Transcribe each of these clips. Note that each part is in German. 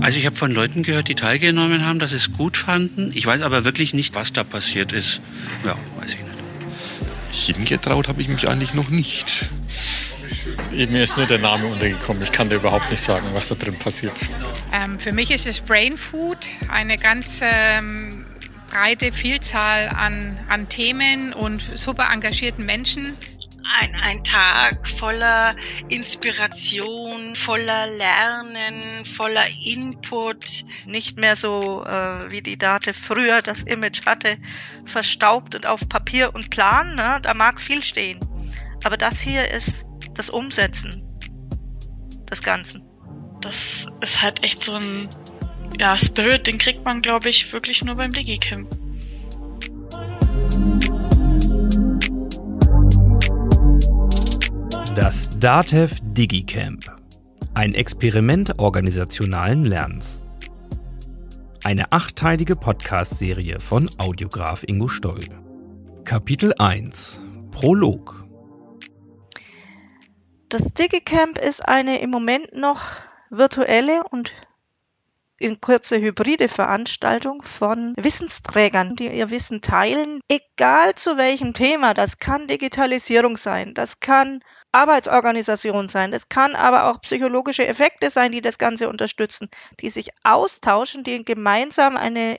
Also ich habe von Leuten gehört, die teilgenommen haben, dass sie es gut fanden. Ich weiß aber wirklich nicht, was da passiert ist. Ja, weiß ich nicht. Hingetraut habe ich mich eigentlich noch nicht. Mir ist nur der Name untergekommen. Ich kann dir überhaupt nicht sagen, was da drin passiert. Ähm, für mich ist es Brain Food, eine ganz ähm, breite Vielzahl an, an Themen und super engagierten Menschen. Ein, ein Tag voller Inspiration, voller Lernen, voller Input. Nicht mehr so äh, wie die Date früher das Image hatte, verstaubt und auf Papier und Plan. Ne? Da mag viel stehen. Aber das hier ist das Umsetzen des Ganzen. Das ist halt echt so ein ja, Spirit, den kriegt man, glaube ich, wirklich nur beim Digicamp. Das DATEV DigiCamp. Ein Experiment organisationalen Lernens. Eine achtteilige Podcast-Serie von Audiograf Ingo Stoll. Kapitel 1 Prolog Das DigiCamp ist eine im Moment noch virtuelle und in kurze hybride Veranstaltung von Wissensträgern, die ihr Wissen teilen, egal zu welchem Thema. Das kann Digitalisierung sein, das kann Arbeitsorganisation sein, das kann aber auch psychologische Effekte sein, die das Ganze unterstützen, die sich austauschen, die gemeinsam eine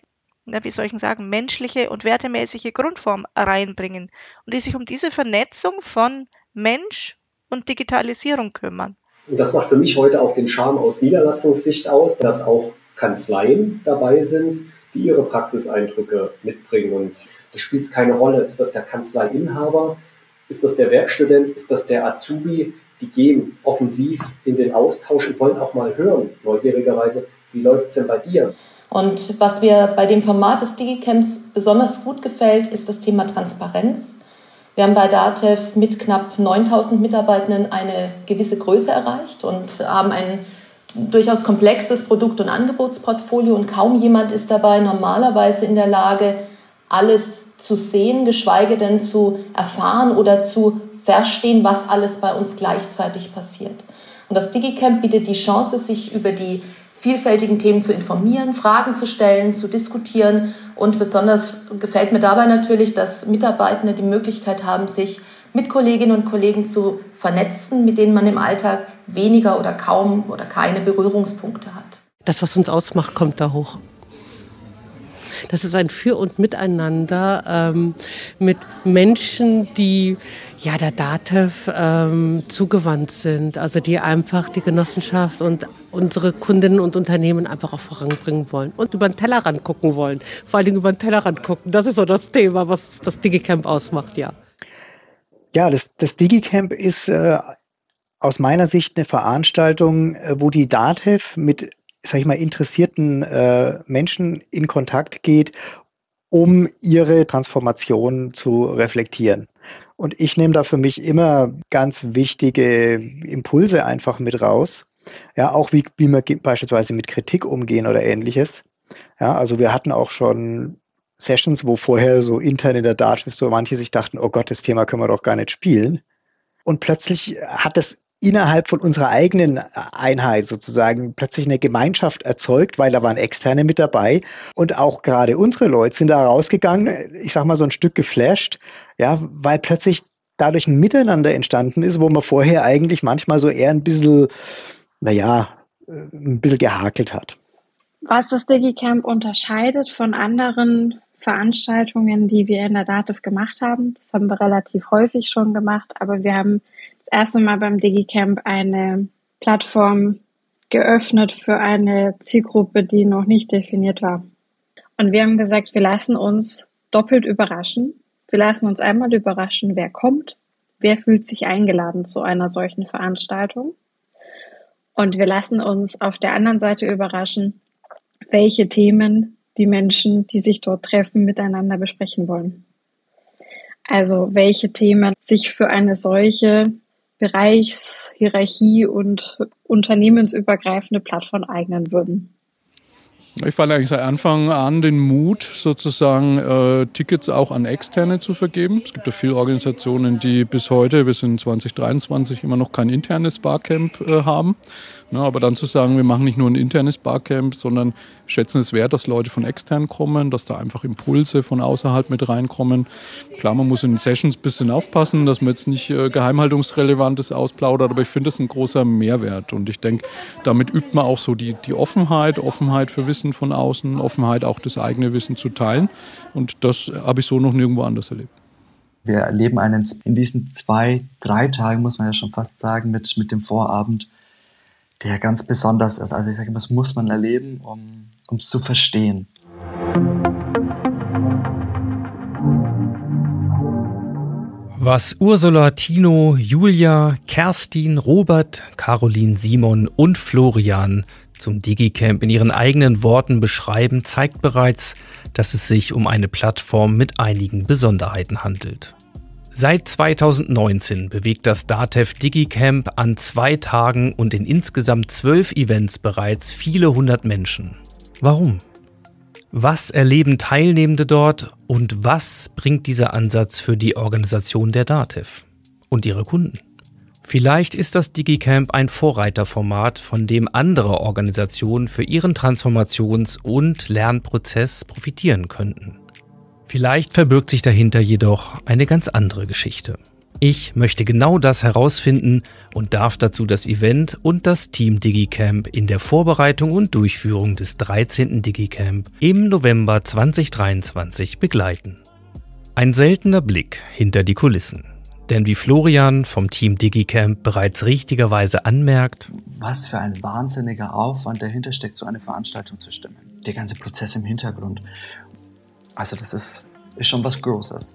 wie soll ich sagen, menschliche und wertemäßige Grundform reinbringen und die sich um diese Vernetzung von Mensch und Digitalisierung kümmern. Und das macht für mich heute auch den Charme aus Niederlassungssicht aus, dass auch Kanzleien dabei sind, die ihre Praxiseindrücke mitbringen. Und da spielt keine Rolle, ist das der Kanzleiinhaber, ist das der Werkstudent, ist das der Azubi, die gehen offensiv in den Austausch und wollen auch mal hören, neugierigerweise, wie läuft es denn bei dir? Und was mir bei dem Format des Digicamps besonders gut gefällt, ist das Thema Transparenz. Wir haben bei DATEV mit knapp 9000 Mitarbeitenden eine gewisse Größe erreicht und haben einen durchaus komplexes Produkt- und Angebotsportfolio und kaum jemand ist dabei normalerweise in der Lage, alles zu sehen, geschweige denn zu erfahren oder zu verstehen, was alles bei uns gleichzeitig passiert. Und das DigiCamp bietet die Chance, sich über die vielfältigen Themen zu informieren, Fragen zu stellen, zu diskutieren. Und besonders gefällt mir dabei natürlich, dass Mitarbeitende die Möglichkeit haben, sich mit Kolleginnen und Kollegen zu vernetzen, mit denen man im Alltag weniger oder kaum oder keine Berührungspunkte hat. Das, was uns ausmacht, kommt da hoch. Das ist ein Für und Miteinander ähm, mit Menschen, die ja der DATEV ähm, zugewandt sind, also die einfach die Genossenschaft und unsere Kundinnen und Unternehmen einfach auch voranbringen wollen und über den Tellerrand gucken wollen. Vor allen Dingen über den Tellerrand gucken. Das ist so das Thema, was das Digicamp ausmacht, ja. Ja, das, das Digicamp ist äh, aus meiner Sicht eine Veranstaltung, äh, wo die DATEV mit, sag ich mal, interessierten äh, Menschen in Kontakt geht, um ihre Transformation zu reflektieren. Und ich nehme da für mich immer ganz wichtige Impulse einfach mit raus. Ja, auch wie, wie wir beispielsweise mit Kritik umgehen oder ähnliches. Ja, also wir hatten auch schon Sessions, wo vorher so intern in der Dartschrift so manche sich dachten, oh Gott, das Thema können wir doch gar nicht spielen. Und plötzlich hat das innerhalb von unserer eigenen Einheit sozusagen plötzlich eine Gemeinschaft erzeugt, weil da waren Externe mit dabei und auch gerade unsere Leute sind da rausgegangen, ich sag mal so ein Stück geflasht, ja, weil plötzlich dadurch ein Miteinander entstanden ist, wo man vorher eigentlich manchmal so eher ein bisschen, naja, ein bisschen gehakelt hat. Was das DigiCamp unterscheidet von anderen Veranstaltungen, die wir in der DATEV gemacht haben. Das haben wir relativ häufig schon gemacht, aber wir haben das erste Mal beim DigiCamp eine Plattform geöffnet für eine Zielgruppe, die noch nicht definiert war. Und wir haben gesagt, wir lassen uns doppelt überraschen. Wir lassen uns einmal überraschen, wer kommt, wer fühlt sich eingeladen zu einer solchen Veranstaltung. Und wir lassen uns auf der anderen Seite überraschen, welche Themen die Menschen, die sich dort treffen, miteinander besprechen wollen. Also welche Themen sich für eine solche Bereichs-, Hierarchie- und unternehmensübergreifende Plattform eignen würden. Ich fand eigentlich seit Anfang an den Mut, sozusagen äh, Tickets auch an Externe zu vergeben. Es gibt ja viele Organisationen, die bis heute, wir sind 2023, immer noch kein internes Barcamp äh, haben. Ja, aber dann zu sagen, wir machen nicht nur ein internes Barcamp, sondern schätzen es wert, dass Leute von extern kommen, dass da einfach Impulse von außerhalb mit reinkommen. Klar, man muss in Sessions ein bisschen aufpassen, dass man jetzt nicht äh, Geheimhaltungsrelevantes ausplaudert, aber ich finde das ein großer Mehrwert. Und ich denke, damit übt man auch so die, die Offenheit, Offenheit für Wissen von außen, Offenheit auch das eigene Wissen zu teilen. Und das habe ich so noch nirgendwo anders erlebt. Wir erleben einen in diesen zwei, drei Tagen, muss man ja schon fast sagen, mit, mit dem Vorabend der ganz besonders ist. Also ich sage, das muss man erleben, um es zu verstehen. Was Ursula, Tino, Julia, Kerstin, Robert, Caroline, Simon und Florian zum Digicamp in ihren eigenen Worten beschreiben, zeigt bereits, dass es sich um eine Plattform mit einigen Besonderheiten handelt. Seit 2019 bewegt das DATEV DigiCamp an zwei Tagen und in insgesamt zwölf Events bereits viele hundert Menschen. Warum? Was erleben Teilnehmende dort und was bringt dieser Ansatz für die Organisation der DATEV und ihre Kunden? Vielleicht ist das DigiCamp ein Vorreiterformat, von dem andere Organisationen für ihren Transformations- und Lernprozess profitieren könnten. Vielleicht verbirgt sich dahinter jedoch eine ganz andere Geschichte. Ich möchte genau das herausfinden und darf dazu das Event und das Team DigiCamp in der Vorbereitung und Durchführung des 13. DigiCamp im November 2023 begleiten. Ein seltener Blick hinter die Kulissen. Denn wie Florian vom Team DigiCamp bereits richtigerweise anmerkt, was für ein wahnsinniger Aufwand dahinter steckt, so eine Veranstaltung zu stimmen. Der ganze Prozess im Hintergrund. Also das ist, ist schon was Großes.